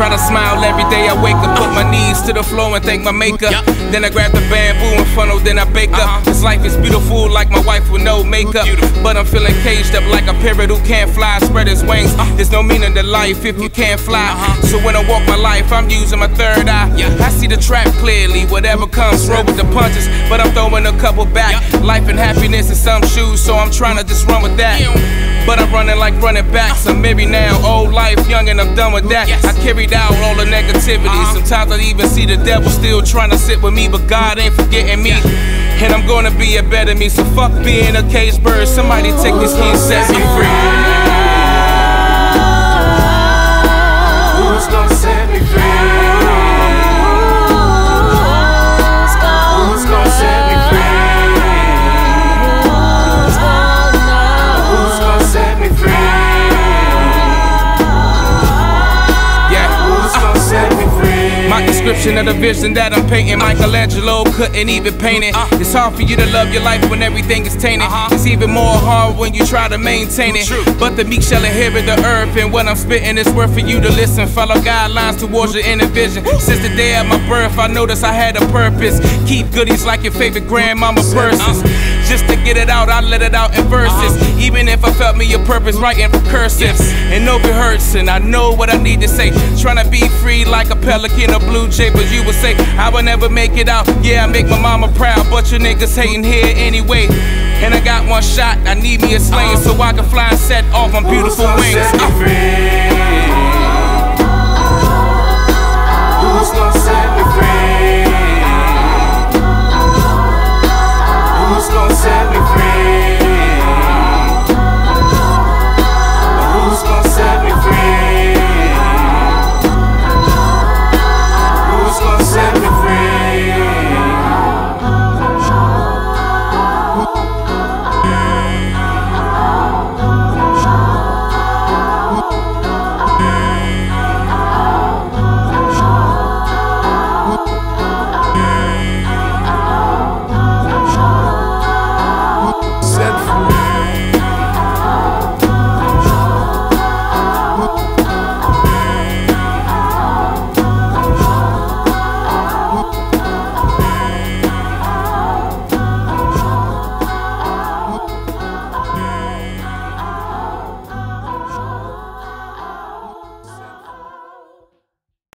Try to smile every day I wake up, put my knees to the floor and thank my maker. Then I grab the bamboo and funnel, then I bake up. Uh-huh. This life is beautiful like my wife with no makeup. But I'm feeling caged up like a parrot who can't fly, spread his wings. Uh-huh. There's no meaning to life if you can't fly. Uh-huh. So when I walk my life, I'm using my third eye. I see the trap clearly, whatever comes, roll with the punches. But I'm throwing a couple back. Life and happiness in some shoes, so I'm trying to just run with that. But I'm running like running backs. I'm married now, old life, young, and I'm done with that. I carried out all the negativity. Uh-huh. Sometimes I even see the devil still trying to sit with me, but God ain't forgetting me. And I'm gonna be a better me, so fuck being a caged bird. Somebody take this key and set me free. Description of the vision that I'm painting, Michelangelo couldn't even paint it. It's hard for you to love your life when everything is tainted. It's even more hard when you try to maintain it. But the meek shall inherit the earth, and what I'm spitting is worth for you to listen. Follow guidelines towards your inner vision. Since the day of my birth, I noticed I had a purpose. Keep goodies like your favorite grandmama purses. Just to get it out, I let it out in verses. Even if I felt me a purpose, writing cursive. And no rehearsing, I know what I need to say. Trying to be free like a pelican or blue jay, but you would say I would never make it out. Yeah, I make my mama proud, but your niggas hating here anyway. And I got one shot, I need me a slave so I can fly and set off on beautiful wings. set me Uh, free?